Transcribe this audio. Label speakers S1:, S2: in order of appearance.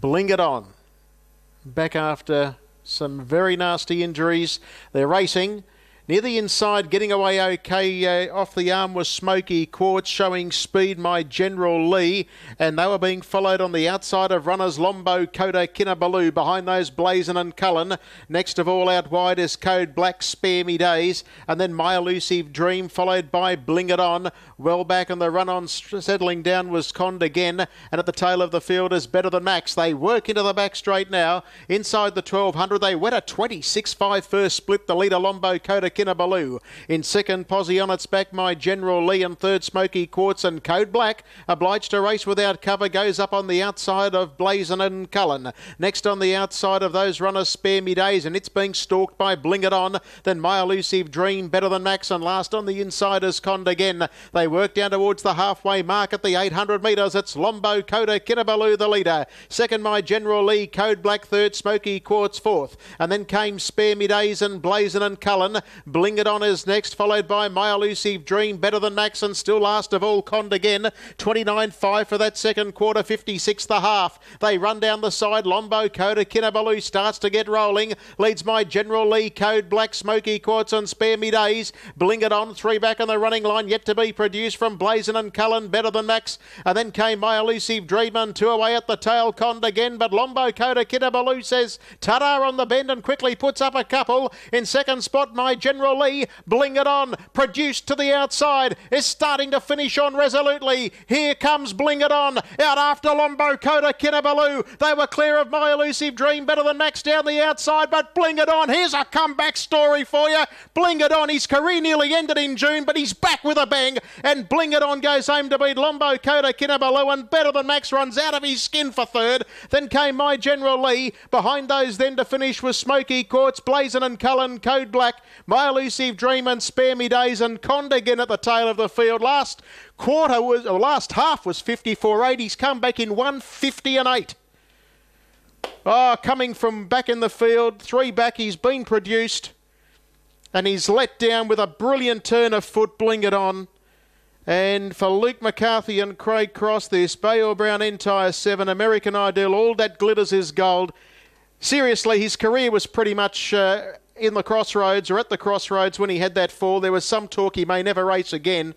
S1: Bling It On. Back after some very nasty injuries. They're racing. Near the inside, getting away okay uh, off the arm was Smoky Quartz, showing speed my General Lee, and they were being followed on the outside of runners Lombo, Coda, Kinabalu, behind those Blazon and Cullen. Next of all out wide is Code Black, Spare Me Days, and then My Elusive Dream, followed by Bling It On. Well back on the run on, settling down was Cond again, and at the tail of the field is Better Than Max. They work into the back straight now. Inside the 1200, they went a 26-5 first split. The leader Lombo, Coda, Kinabalu. In second, Posy on its back, my General Lee. And third, Smoky Quartz and Code Black. Obliged to race without cover, goes up on the outside of Blazon and Cullen. Next on the outside of those runners, Spare Me Days, and it's being stalked by Bling It On. Then My Elusive Dream, Better Than Max, and last on the inside is Cond again. They work down towards the halfway mark at the 800 metres. It's Lombo, Coda, Kinabalu, the leader. Second, my General Lee, Code Black, third, Smoky Quartz, fourth. And then came Spare Me Days and Blazon and Cullen. Bling It On is next, followed by My Elusive Dream, Better Than Max, and still last of all, Cond again. 29.5 for that second quarter, 56 the half. They run down the side. Lombo, Coda, Kinabalu starts to get rolling. Leads my General Lee, Code Black, Smoky Quartz, and Spare Me Days. Bling It On, three back on the running line, yet to be produced from Blazon and Cullen, Better Than Max. And then came My Elusive Dream and two away at the tail, Cond again, but Lombo, Coda, Kinabalu says, Tada on the bend and quickly puts up a couple. In second spot, my General Lee, Bling It On, produced to the outside, is starting to finish on resolutely. Here comes Bling It On, out after Lombo, Coda, Kinabalu. They were clear of My Elusive Dream, better than Max down the outside, but Bling It On, here's a comeback story for you. Bling It On, his career nearly ended in June, but he's back with a bang, and Bling It On goes home to beat Lombo, Coda, Kinabalu, and better than Max runs out of his skin for third. Then came My General Lee. Behind those then to finish was Smoky Quartz, Blazon and Cullen, Code Black, My Elusive Dream and Spare Me Days and Cond again at the tail of the field. Last quarter was, or last half was 54.8. He's come back in 150 and 8. Oh, coming from back in the field, three back, he's been produced. And he's let down with a brilliant turn of foot, bling it on. And for Luke McCarthy and Craig Cross, this Bayo Brown Entire 7, American Ideal, all that glitters is gold. Seriously, his career was pretty much uh, in the crossroads or at the crossroads when he had that fall. There was some talk he may never race again.